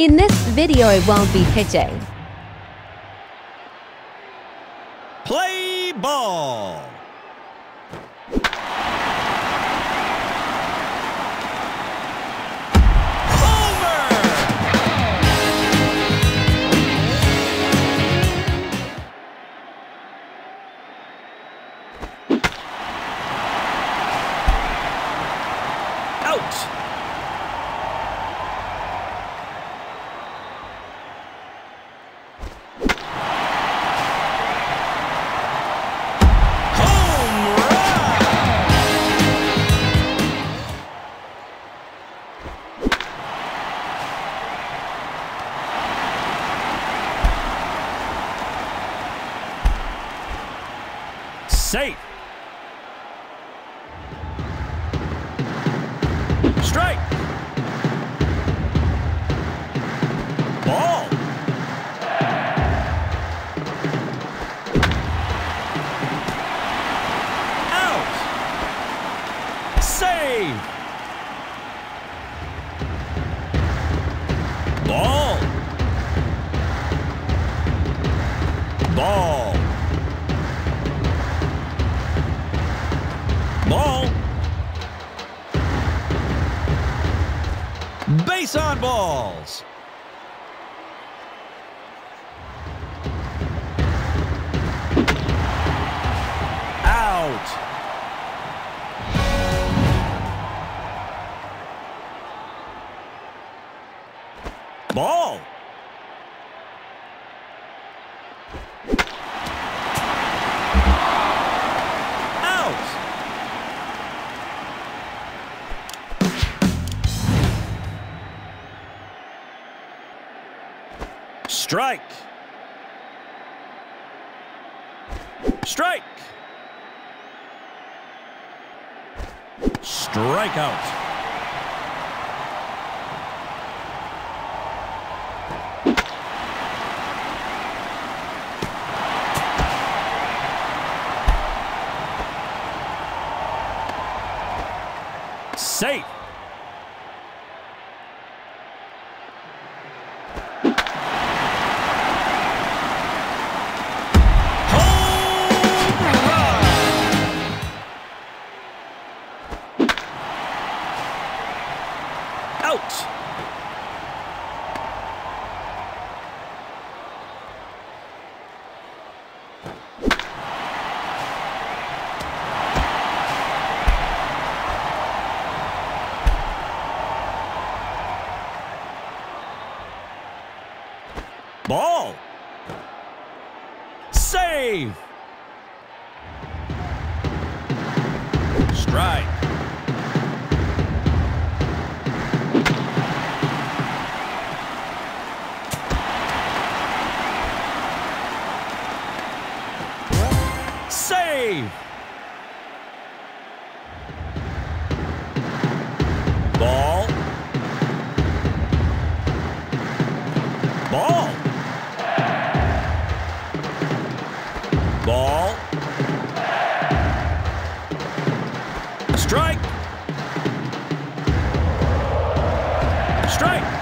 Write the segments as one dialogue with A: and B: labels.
A: In this video, I won't be pitching.
B: Play ball. Safe. Ball. Base on balls. Strike. Strike. Strikeout. Safe. Save. Ball. Ball. Ball. Strike. Strike.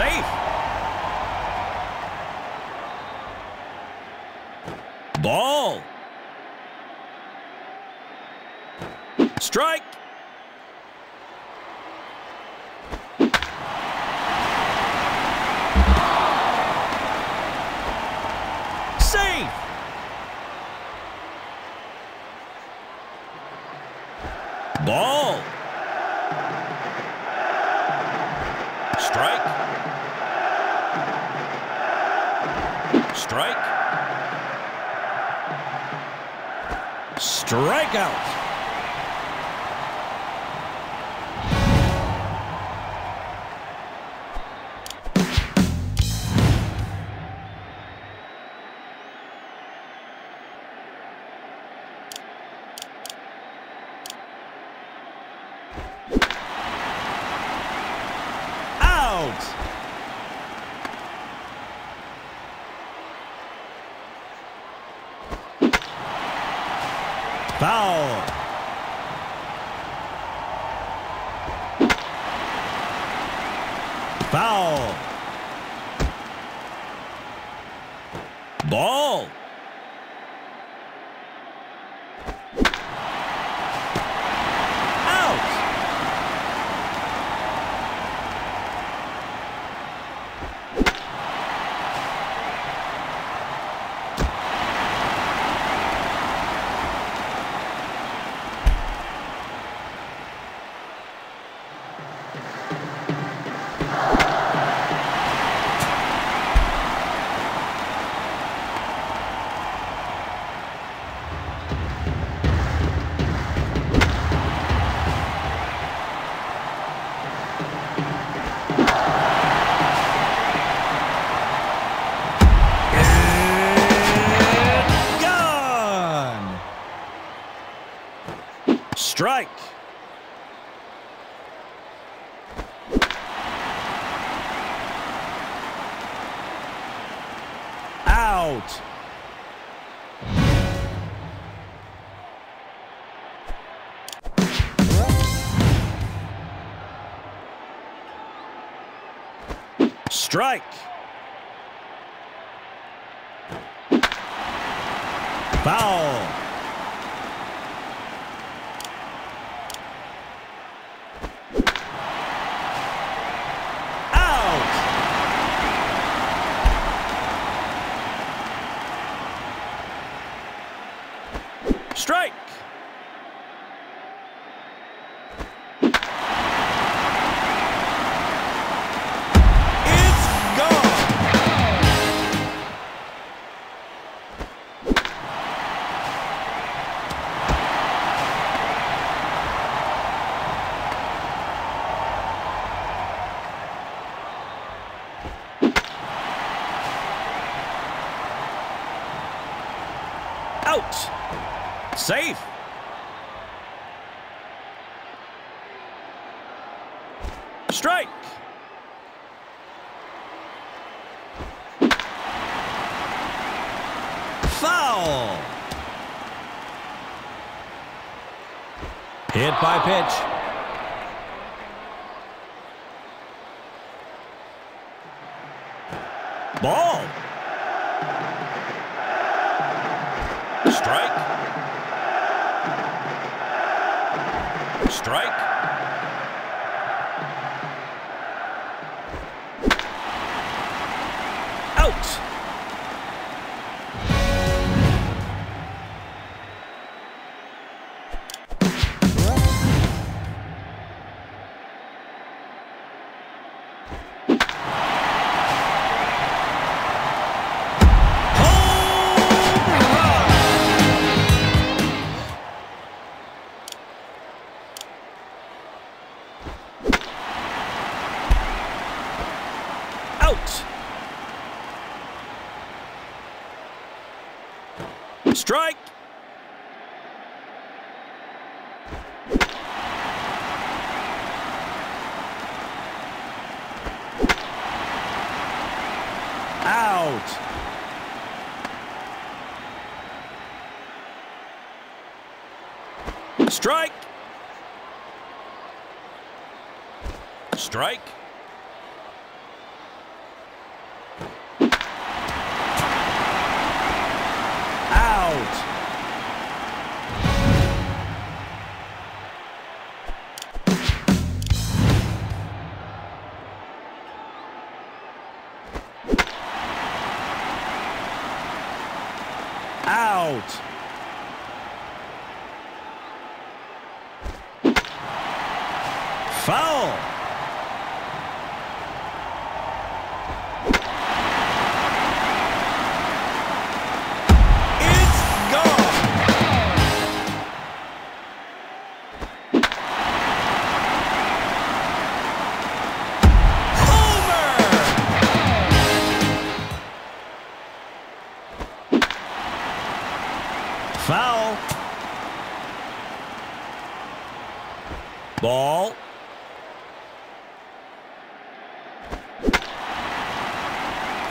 B: Safe. Ball. Strike. Safe. Ball. Strike. Strikeout. Foul. Foul. Ball. Out. Strike. Foul. Out. Safe. Strike. Foul. Hit by pitch. Ball. Strike. Out. Strike. Strike. Out. Foul.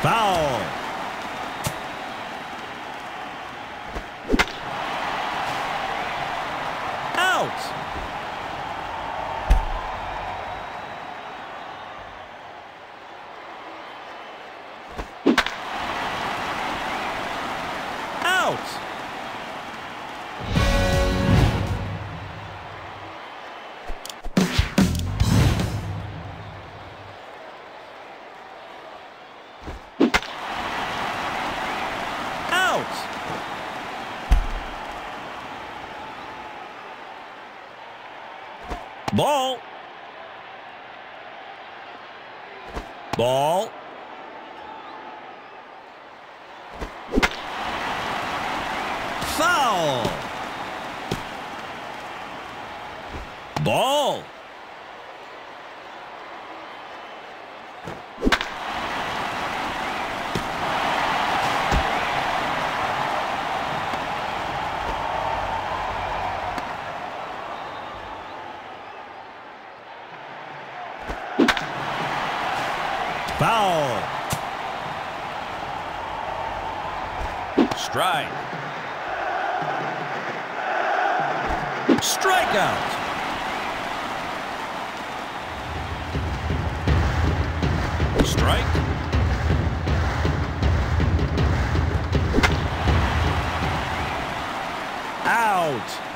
B: Foul. Ball. Ball. Foul. Ball. Foul. Strike. Strikeout. Strike. Out.